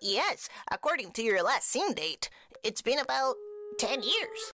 Yes, according to your last scene date, it's been about ten years.